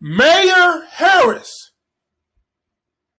mayor